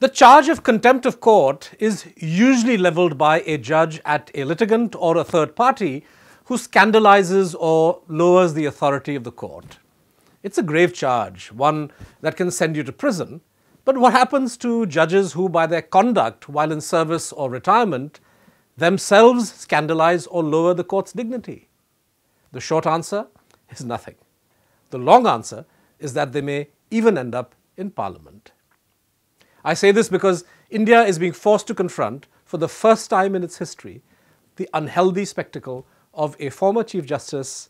The charge of contempt of court is usually levelled by a judge at a litigant or a third party who scandalizes or lowers the authority of the court. It's a grave charge, one that can send you to prison. But what happens to judges who, by their conduct while in service or retirement, themselves scandalize or lower the court's dignity? The short answer is nothing. The long answer is that they may even end up in parliament. I say this because India is being forced to confront, for the first time in its history, the unhealthy spectacle of a former Chief Justice,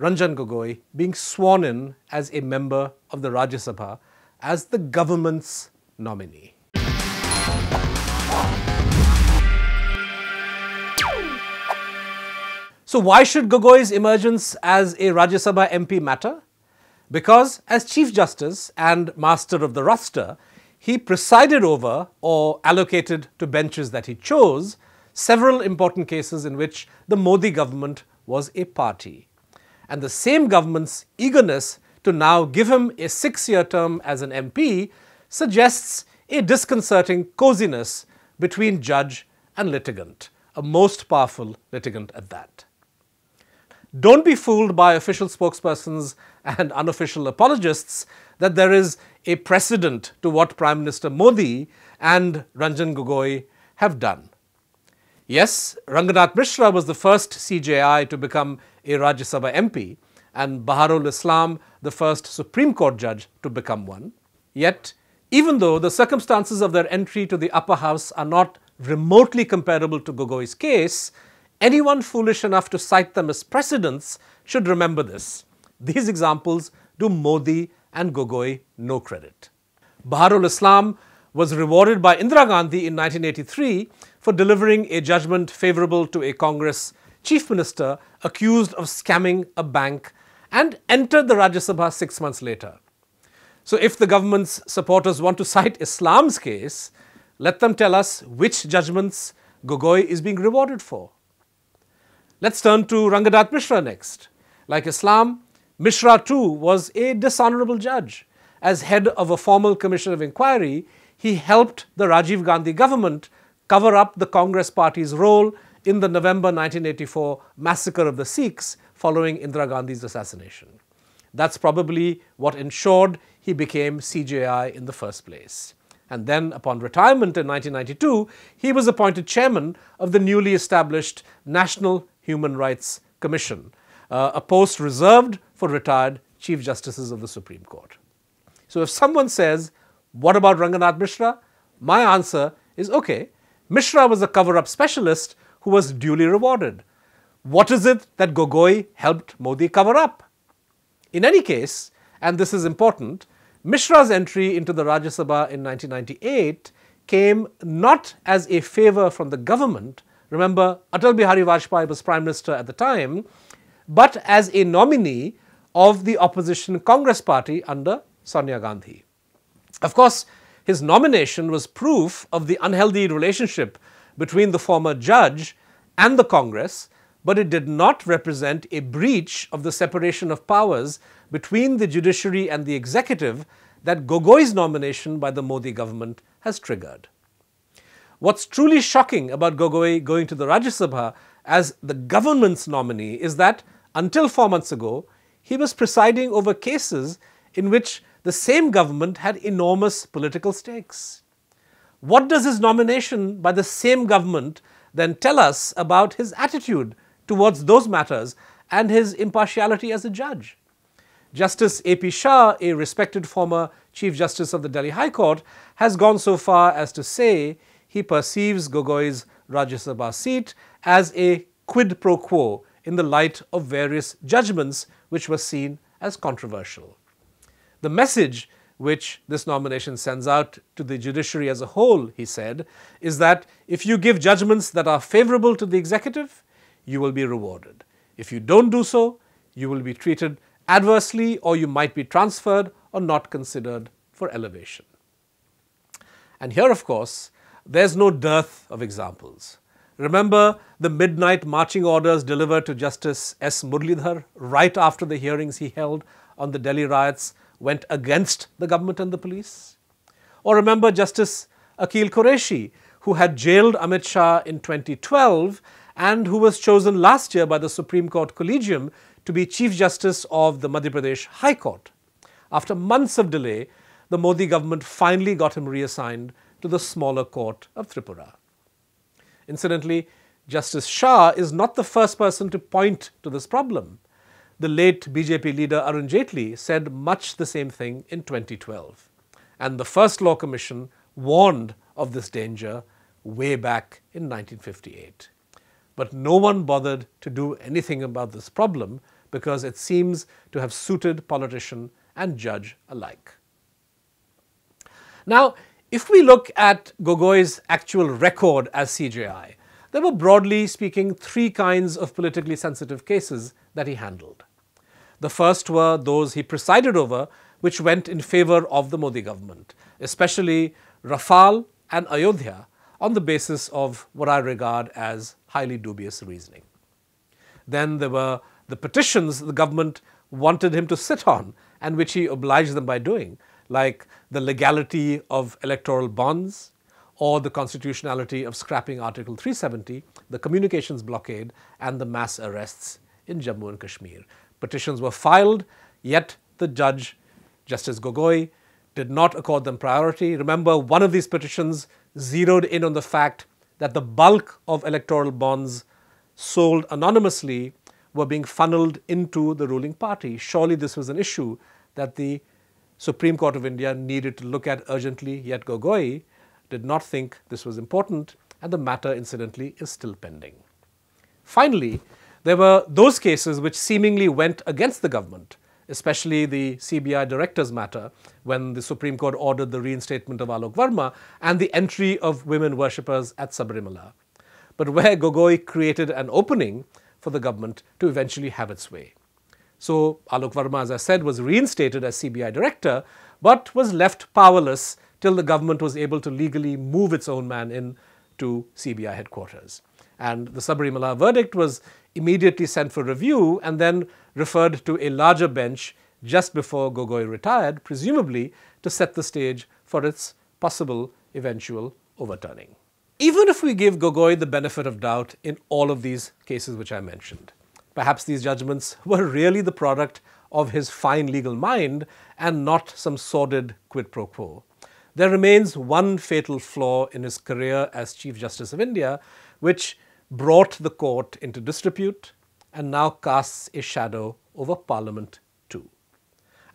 Ranjan Gogoi, being sworn in as a member of the Rajya Sabha as the government's nominee. So, why should Gogoi's emergence as a Rajya Sabha MP matter? Because, as Chief Justice and Master of the Roster, he presided over or allocated to benches that he chose several important cases in which the Modi government was a party. And the same government's eagerness to now give him a six year term as an MP suggests a disconcerting coziness between judge and litigant, a most powerful litigant at that. Don't be fooled by official spokespersons and unofficial apologists that there is a precedent to what Prime Minister Modi and Ranjan Gogoi have done. Yes, Ranganath Mishra was the first CJI to become a Rajya Sabha MP and Baharul Islam the first Supreme Court judge to become one. Yet, even though the circumstances of their entry to the upper house are not remotely comparable to Gogoi's case, anyone foolish enough to cite them as precedents should remember this. These examples do Modi and Gogoi no credit. Baharul Islam was rewarded by Indira Gandhi in 1983 for delivering a judgment favorable to a Congress chief minister accused of scamming a bank and entered the Rajya Sabha six months later. So, if the government's supporters want to cite Islam's case, let them tell us which judgments Gogoi is being rewarded for. Let's turn to Ranganath Mishra next. Like Islam, Mishra too was a dishonorable judge. As head of a formal commission of inquiry, he helped the Rajiv Gandhi government cover up the Congress party's role in the November 1984 massacre of the Sikhs following Indira Gandhi's assassination. That's probably what ensured he became CJI in the first place. And then, upon retirement in 1992, he was appointed chairman of the newly established National Human Rights Commission, uh, a post reserved for retired Chief Justices of the Supreme Court. So if someone says, What about Ranganath Mishra? My answer is okay, Mishra was a cover up specialist who was duly rewarded. What is it that Gogoi helped Modi cover up? In any case, and this is important, Mishra's entry into the Rajya Sabha in 1998 came not as a favor from the government. Remember, Atal Bihari Vajpayee was Prime Minister at the time, but as a nominee of the opposition Congress party under Sonia Gandhi. Of course, his nomination was proof of the unhealthy relationship between the former judge and the Congress, but it did not represent a breach of the separation of powers between the judiciary and the executive that Gogoi's nomination by the Modi government has triggered. What's truly shocking about Gogoi going to the Rajya Sabha as the government's nominee is that until four months ago, he was presiding over cases in which the same government had enormous political stakes. What does his nomination by the same government then tell us about his attitude towards those matters and his impartiality as a judge? Justice A.P. Shah, a respected former Chief Justice of the Delhi High Court, has gone so far as to say he perceives Gogoi's Rajya Sabha seat as a quid pro quo in the light of various judgments which were seen as controversial. The message which this nomination sends out to the judiciary as a whole, he said, is that if you give judgments that are favorable to the executive, you will be rewarded. If you don't do so, you will be treated adversely or you might be transferred or not considered for elevation. And here, of course, there's no dearth of examples. Remember the midnight marching orders delivered to Justice S. Muralidhar right after the hearings he held on the Delhi riots went against the government and the police? Or remember Justice Akil Kureshi, who had jailed Amit Shah in 2012 and who was chosen last year by the Supreme Court Collegium to be Chief Justice of the Madhya Pradesh High Court. After months of delay, the Modi government finally got him reassigned to the smaller court of Tripura. Incidentally, Justice Shah is not the first person to point to this problem. The late BJP leader Arun Jaitley said much the same thing in 2012. And the First Law Commission warned of this danger way back in 1958. But no one bothered to do anything about this problem because it seems to have suited politician and judge alike. Now, if we look at Gogoi's actual record as CJI, there were broadly speaking three kinds of politically sensitive cases that he handled. The first were those he presided over, which went in favor of the Modi government, especially Rafale and Ayodhya, on the basis of what I regard as highly dubious reasoning. Then there were the petitions the government wanted him to sit on and which he obliged them by doing, like the legality of electoral bonds or the constitutionality of scrapping Article 370, the communications blockade, and the mass arrests in Jammu and Kashmir. Petitions were filed, yet the judge, Justice Gogoi, did not accord them priority. Remember, one of these petitions zeroed in on the fact that the bulk of electoral bonds sold anonymously were being funneled into the ruling party. Surely this was an issue that the Supreme Court of India needed to look at urgently, yet Gogoi did not think this was important, and the matter, incidentally, is still pending. Finally, there were those cases which seemingly went against the government, especially the CBI director's matter, when the Supreme Court ordered the reinstatement of Alok Verma and the entry of women worshippers at Sabarimala. But where Gogoi created an opening for the government to eventually have its way. So Alok Verma, as I said, was reinstated as CBI director, but was left powerless till the government was able to legally move its own man in to CBI headquarters. And the Sabarimala verdict was immediately sent for review and then referred to a larger bench just before Gogoi retired, presumably to set the stage for its possible eventual overturning. Even if we give Gogoi the benefit of doubt in all of these cases which I mentioned, perhaps these judgments were really the product of his fine legal mind and not some sordid quid pro quo. There remains one fatal flaw in his career as Chief Justice of India, which brought the court into disrepute and now casts a shadow over Parliament too.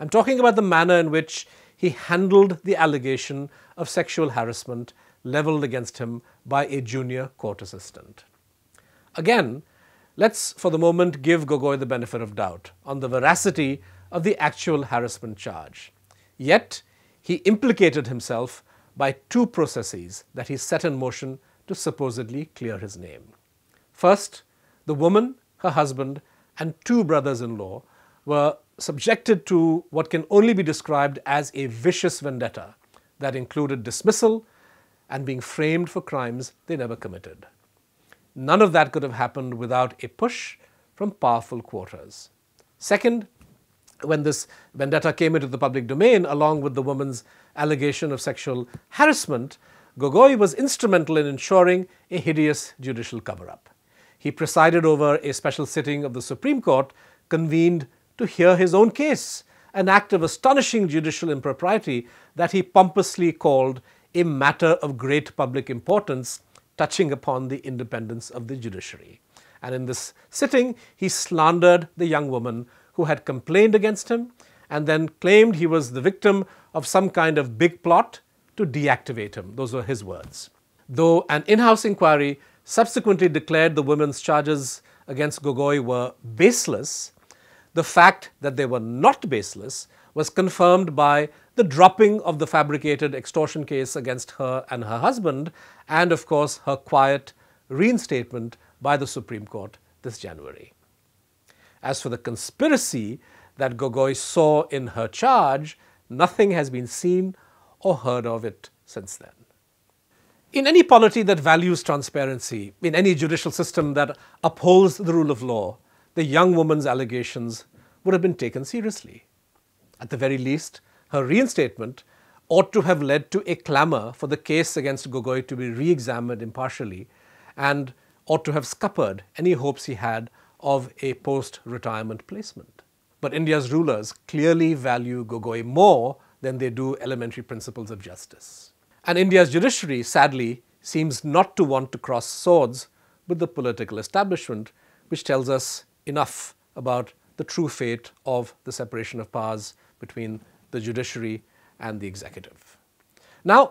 I'm talking about the manner in which he handled the allegation of sexual harassment levelled against him by a junior court assistant. Again, let's for the moment give Gogoi the benefit of doubt on the veracity of the actual harassment charge. Yet, he implicated himself by two processes that he set in motion to supposedly clear his name. First, the woman, her husband, and two brothers in law were subjected to what can only be described as a vicious vendetta that included dismissal and being framed for crimes they never committed. None of that could have happened without a push from powerful quarters. Second, when this vendetta came into the public domain, along with the woman's allegation of sexual harassment, Gogoi was instrumental in ensuring a hideous judicial cover up. He presided over a special sitting of the Supreme Court convened to hear his own case, an act of astonishing judicial impropriety that he pompously called a matter of great public importance touching upon the independence of the judiciary. And in this sitting, he slandered the young woman who had complained against him and then claimed he was the victim of some kind of big plot to deactivate him. Those were his words. Though an in house inquiry subsequently declared the women's charges against Gogoi were baseless, the fact that they were not baseless was confirmed by the dropping of the fabricated extortion case against her and her husband, and of course her quiet reinstatement by the Supreme Court this January. As for the conspiracy that Gogoi saw in her charge, nothing has been seen or heard of it since then. In any polity that values transparency, in any judicial system that upholds the rule of law, the young woman's allegations would have been taken seriously. At the very least, her reinstatement ought to have led to a clamour for the case against Gogoi to be re examined impartially and ought to have scuppered any hopes he had of a post retirement placement. But India's rulers clearly value Gogoi more than they do elementary principles of justice. And India's judiciary, sadly, seems not to want to cross swords with the political establishment, which tells us enough about the true fate of the separation of powers between the judiciary and the executive. Now,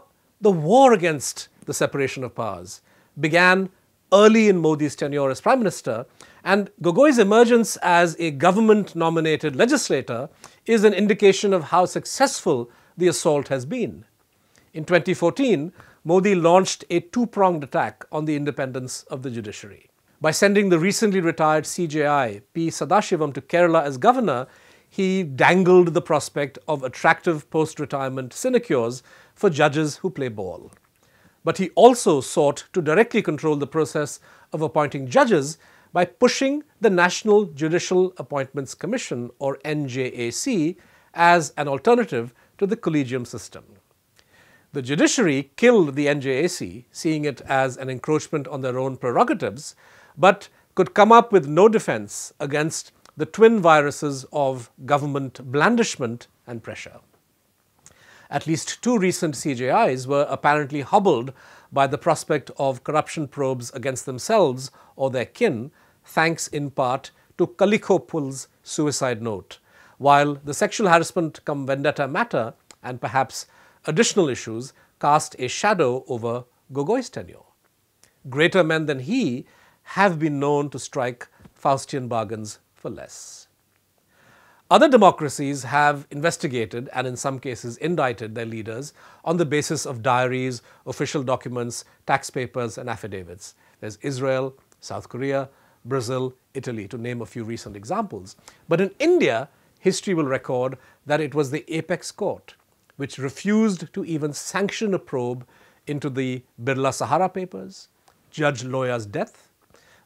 the war against the separation of powers began early in Modi's tenure as Prime Minister, and Gogoi's emergence as a government nominated legislator is an indication of how successful the assault has been. In 2014, Modi launched a two pronged attack on the independence of the judiciary. By sending the recently retired CJI P. Sathasivam to Kerala as governor, he dangled the prospect of attractive post retirement sinecures for judges who play ball. But he also sought to directly control the process of appointing judges by pushing the National Judicial Appointments Commission, or NJAC, as an alternative to the collegium system. The judiciary killed the NJAC, seeing it as an encroachment on their own prerogatives, but could come up with no defense against the twin viruses of government blandishment and pressure. At least two recent CJIs were apparently hobbled by the prospect of corruption probes against themselves or their kin, thanks in part to Kalikho Pul's suicide note, while the sexual harassment come vendetta matter and perhaps additional issues cast a shadow over Gogoi's tenure. Greater men than he have been known to strike Faustian bargains for less. Other democracies have investigated and, in some cases, indicted their leaders on the basis of diaries, official documents, tax papers, and affidavits. There's Israel, South Korea, Brazil, Italy, to name a few recent examples. But in India, history will record that it was the apex court which refused to even sanction a probe into the Birla Sahara papers, Judge Loya's death,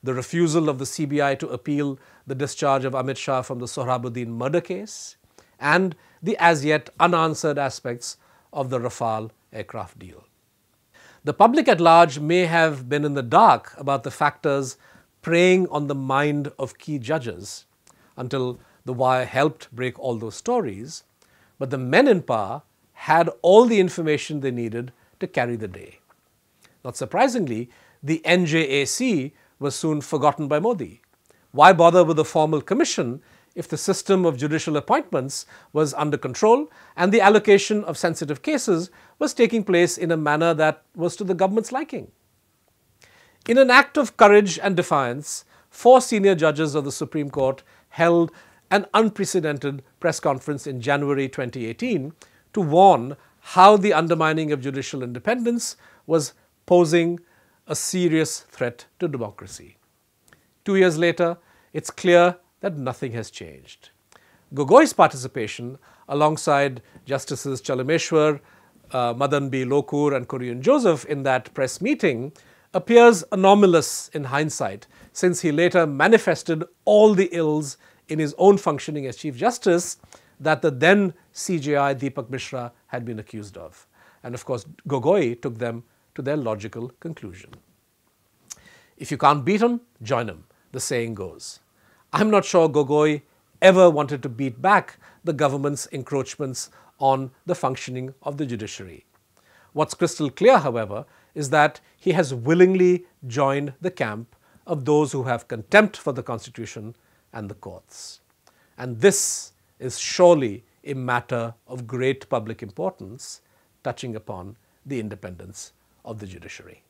the refusal of the CBI to appeal the discharge of Amit Shah from the Sohrabuddin murder case, and the as yet unanswered aspects of the Rafale aircraft deal. The public at large may have been in the dark about the factors preying on the mind of key judges until The Wire helped break all those stories, but the men in power had all the information they needed to carry the day. Not surprisingly, the NJAC was soon forgotten by Modi. Why bother with a formal commission if the system of judicial appointments was under control and the allocation of sensitive cases was taking place in a manner that was to the government's liking? In an act of courage and defiance, four senior judges of the Supreme Court held an unprecedented press conference in January 2018 to warn how the undermining of judicial independence was posing a serious threat to democracy. Two years later, it's clear that nothing has changed. Gogoi's participation, alongside Justices Chelameswar, uh, Madan B. Lokur, and Kurian Joseph in that press meeting, appears anomalous in hindsight, since he later manifested all the ills in his own functioning as Chief Justice that the then CJI Deepak Mishra had been accused of. And of course, Gogoi took them to their logical conclusion. If you can't beat them, join them, the saying goes. I'm not sure Gogoi ever wanted to beat back the government's encroachments on the functioning of the judiciary. What's crystal clear, however, is that he has willingly joined the camp of those who have contempt for the Constitution and the courts. And this is surely a matter of great public importance touching upon the independence of the judiciary.